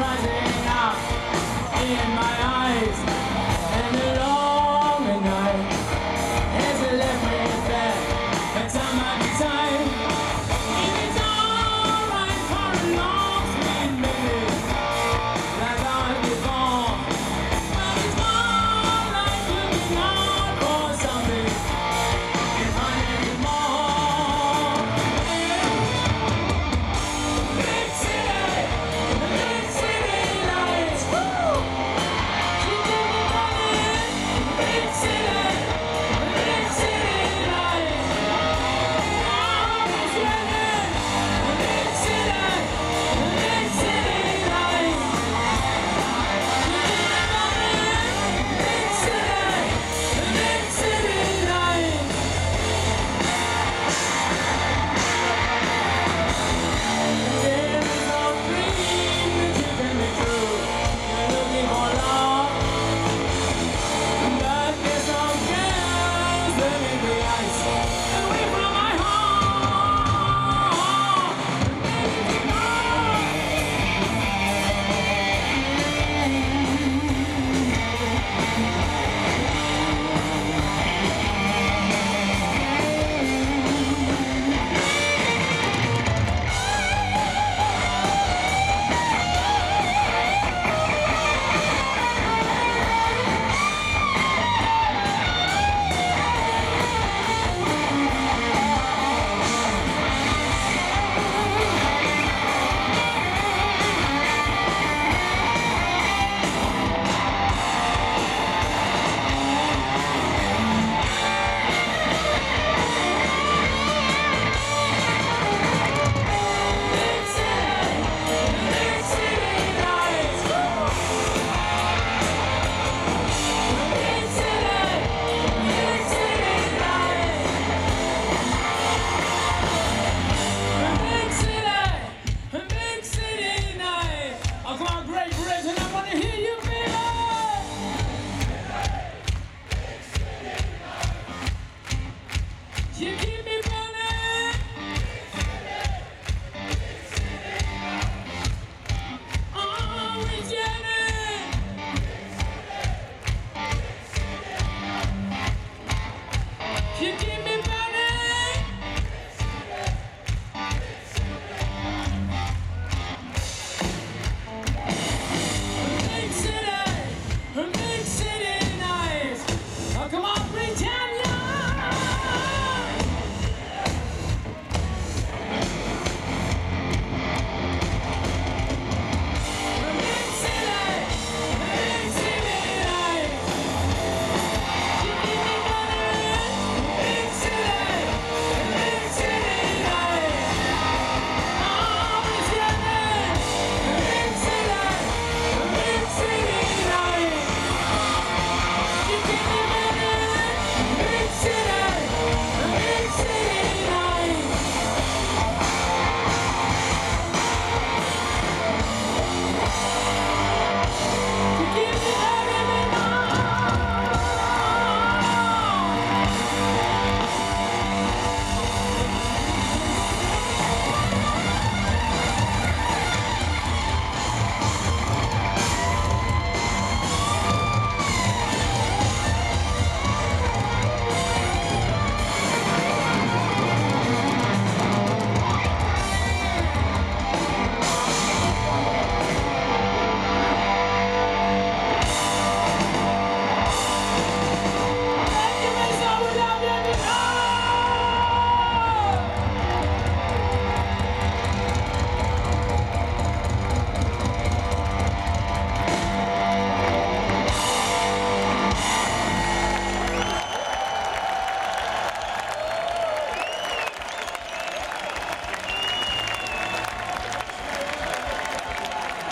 rising up in my arms.